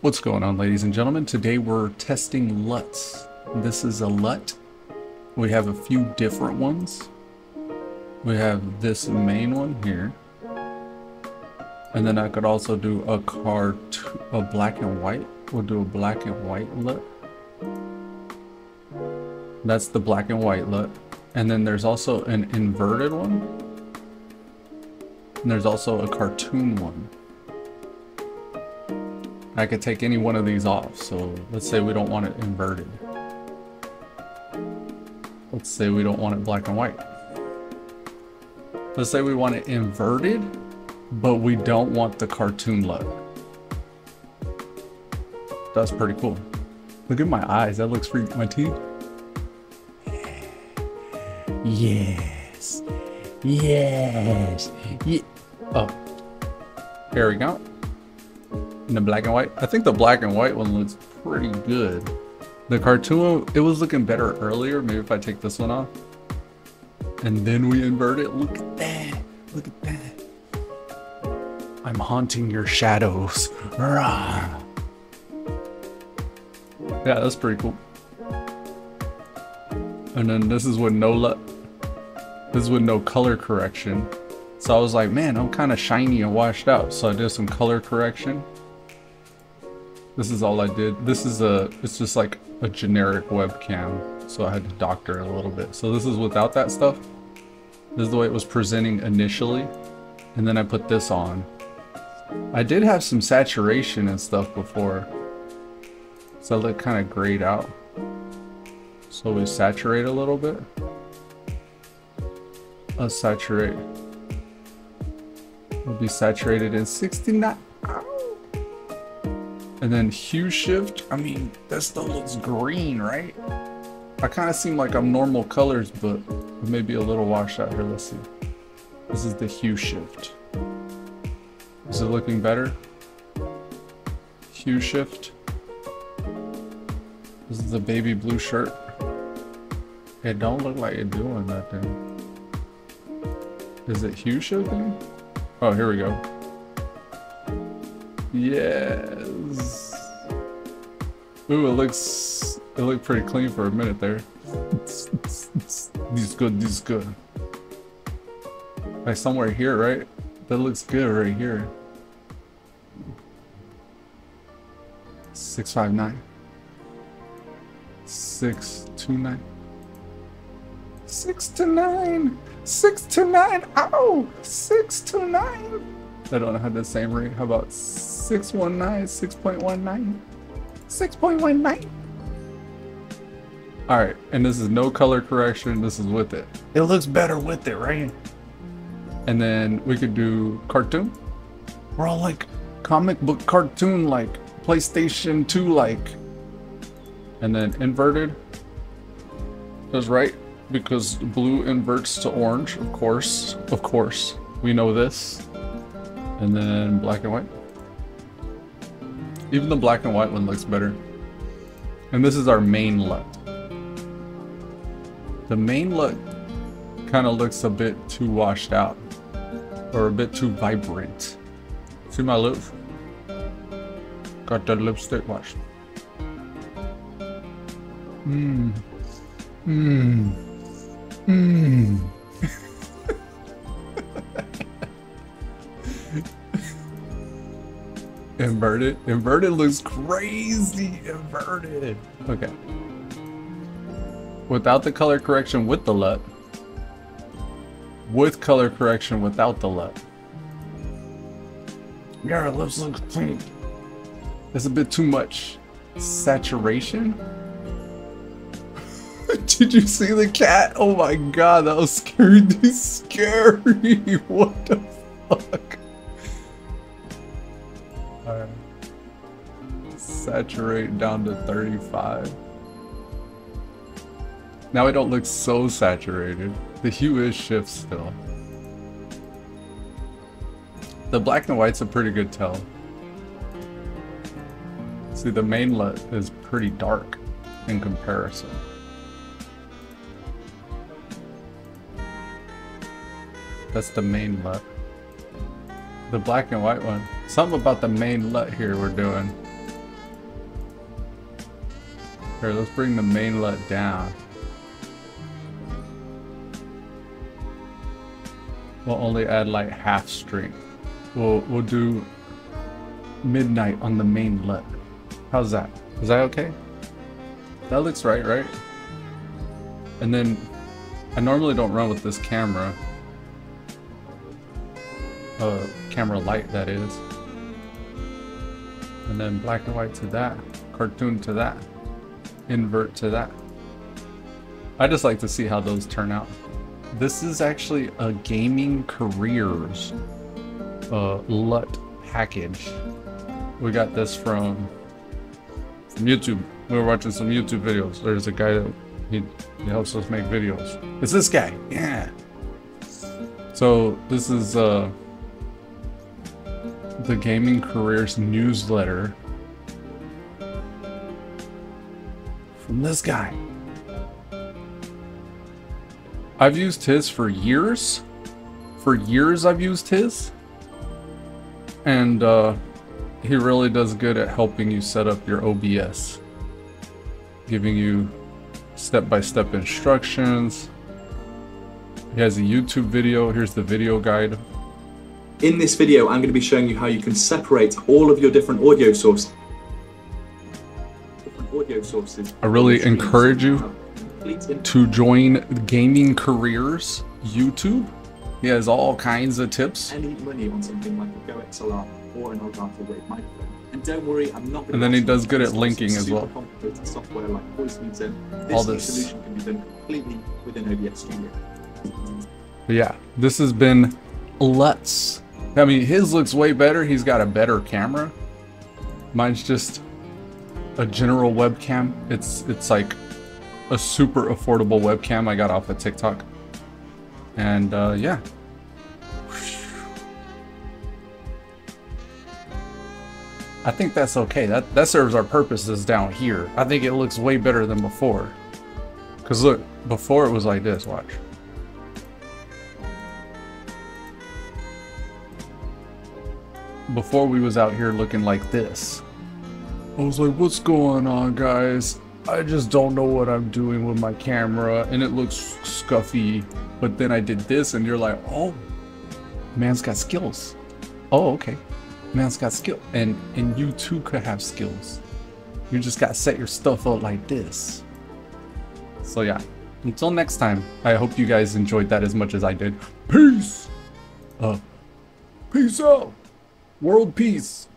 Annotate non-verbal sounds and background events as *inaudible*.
What's going on ladies and gentlemen? Today we're testing LUTs. This is a LUT. We have a few different ones. We have this main one here. And then I could also do a car, a black and white. We'll do a black and white LUT. That's the black and white LUT. And then there's also an inverted one. And there's also a cartoon one. I could take any one of these off. So let's say we don't want it inverted. Let's say we don't want it black and white. Let's say we want it inverted, but we don't want the cartoon look. That's pretty cool. Look at my eyes. That looks freak. My teeth. Yes. Yes. Yeah. Oh. Here we go in the black and white. I think the black and white one looks pretty good. The cartoon, it was looking better earlier. Maybe if I take this one off. And then we invert it. Look at that. Look at that. I'm haunting your shadows. Rah. Yeah, that's pretty cool. And then this is with no LUT. this is with no color correction. So I was like, man, I'm kind of shiny and washed out. So I did some color correction. This is all I did. This is a, it's just like a generic webcam. So I had to doctor it a little bit. So this is without that stuff. This is the way it was presenting initially. And then I put this on. I did have some saturation and stuff before. So it looked kind of grayed out. So we saturate a little bit. Let's saturate. It'll be saturated in 69. And then hue shift, I mean, that stuff looks green, right? I kind of seem like I'm normal colors, but maybe a little washed out here. Let's see. This is the hue shift. Is it looking better? Hue shift. This is the baby blue shirt. It don't look like it's doing nothing. Is it hue shifting? Oh, here we go. Yes. Ooh, it looks it looked pretty clean for a minute there. this is good, this is good. Like somewhere here, right? That looks good right here. 659. 629. 6 to 9! 6 to 9! Ow! 6 to 9! I don't have the same rate. How about 619, 6.19? 6.19? Alright, and this is no color correction, this is with it. It looks better with it, right? And then we could do cartoon. We're all like comic book cartoon like, PlayStation 2 like. And then inverted is right because blue inverts to orange, of course, of course. We know this. And then black and white. Even the black and white one looks better. And this is our main LUT. The main LUT kind of looks a bit too washed out. Or a bit too vibrant. See my lips? Got that lipstick wash. Mmm. Mmm. Mmm. Inverted? Inverted looks crazy inverted. Okay. Without the color correction with the LUT. With color correction without the LUT. Yeah, our lips look pink. It's a bit too much saturation. *laughs* Did you see the cat? Oh my god, that was scary. *laughs* scary. What the fuck? Saturate down to 35. Now it don't look so saturated. The hue is shift still. The black and white's a pretty good tell. See, the main LUT is pretty dark in comparison. That's the main LUT. The black and white one. Something about the main LUT here we're doing. Here, let's bring the main LUT down. We'll only add like half strength. We'll we'll do midnight on the main LUT. How's that? Is that okay? That looks right, right? And then I normally don't run with this camera. Uh, camera light that is. And then black and white to that, cartoon to that, invert to that. I just like to see how those turn out. This is actually a gaming careers uh, LUT package. We got this from from YouTube. We were watching some YouTube videos. There's a guy that he, he helps us make videos. It's this guy. Yeah. So this is uh the Gaming Careers newsletter from this guy. I've used his for years. For years I've used his. And uh, he really does good at helping you set up your OBS. Giving you step-by-step -step instructions. He has a YouTube video. Here's the video guide. In this video, I'm going to be showing you how you can separate all of your different audio sources. Different audio sources. I really encourage you to join Gaming Careers YouTube. He has all kinds of tips. Any money on something like a Go or an Elgato Wave microphone. And don't worry, I'm not. And then he does good at linking as well. Software like Voice This all this solution can be done completely within OBS Studio. Yeah, this has been LUTs. I mean, his looks way better. He's got a better camera. Mine's just a general webcam. It's it's like a super affordable webcam I got off of TikTok. And uh, yeah. I think that's okay. That that serves our purposes down here. I think it looks way better than before. Cause look, before it was like this, watch. Before we was out here looking like this. I was like, what's going on guys? I just don't know what I'm doing with my camera and it looks scuffy. But then I did this and you're like, oh, man's got skills. Oh, okay. Man's got skill. And, and you too could have skills. You just got to set your stuff up like this. So yeah, until next time, I hope you guys enjoyed that as much as I did. Peace! Uh, peace out! World peace!